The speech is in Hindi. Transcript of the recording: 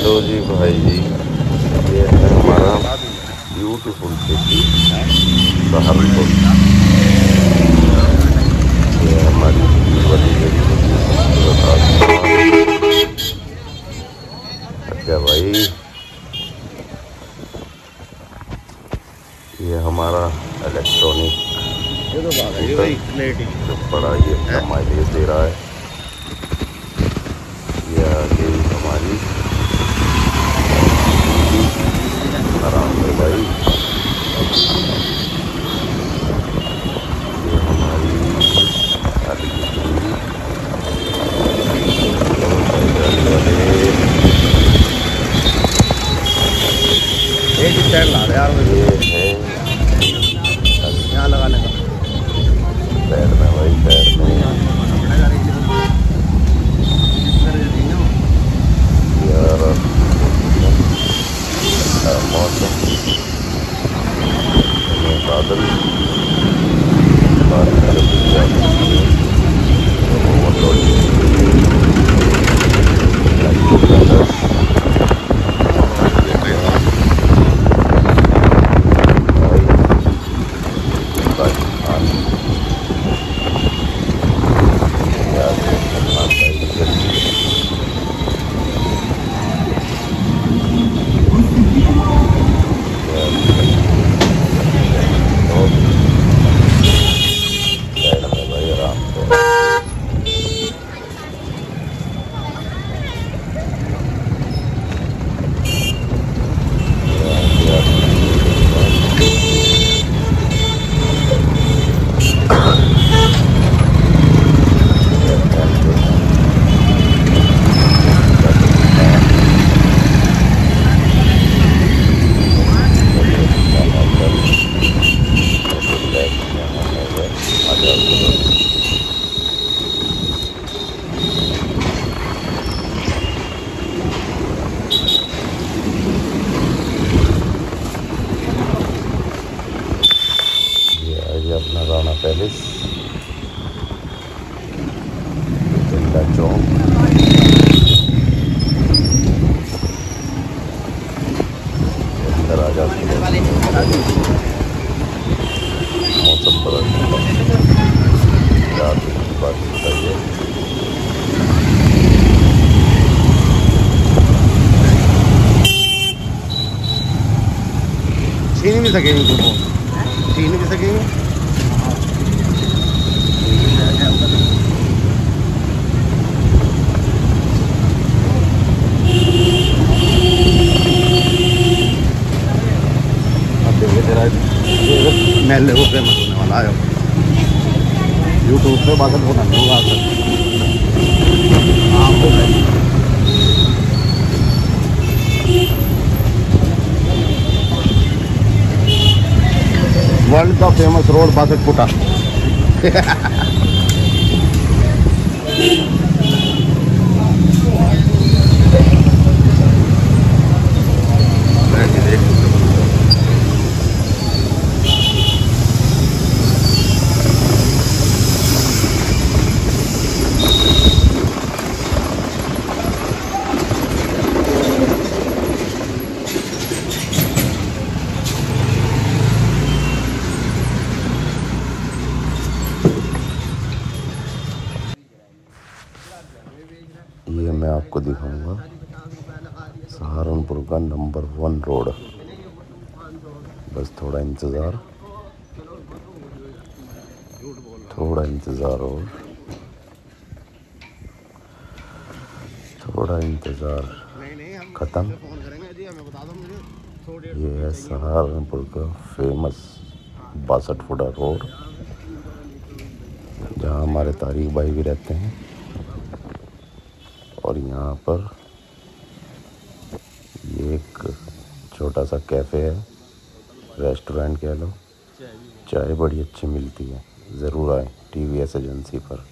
हेलो जी भाई जी। ये है हमारा ब्यूटीफुल सिटी सहारनपुर। ये हमारी बड़ी बड़ी अच्छा भाई। ये हमारा इलेक्ट्रॉनिक ये तो बड़ा ये माइलेज दे रहा है। ये आगे हमारी आराम है भाई ये हमारी एक ही यार मुझे ये है यहाँ लगाने का साइड में भाई साइड में यार ठंडा मौसम में बादल बारिश का भी जाती है ओवरलोड साइड में भाई आराम से ये है जी अपना राणा पैलेस। ज़िंदा चौक। मौसम बताइए छीन भी सकेंगे छीन भी सकेंगे? है यूट्यूब पे बादल होना होगा हो वर्ल्ड का फ़ेमस रोड बासठ फुटा ये मैं आपको दिखाऊँगा। सहारनपुर का नंबर वन रोड। बस थोड़ा इंतज़ार। थोड़ा इंतज़ार और। थोड़ा इंतज़ार ख़त्म। ये है सहारनपुर का फ़ेमस बासठ फुटा रोड, जहाँ हमारे तारिक भाई भी रहते हैं। और यहाँ पर ये एक छोटा सा कैफ़े है रेस्टोरेंट कह लो। चाय बड़ी अच्छी मिलती है। ज़रूर आए टी वी एस एजेंसी पर।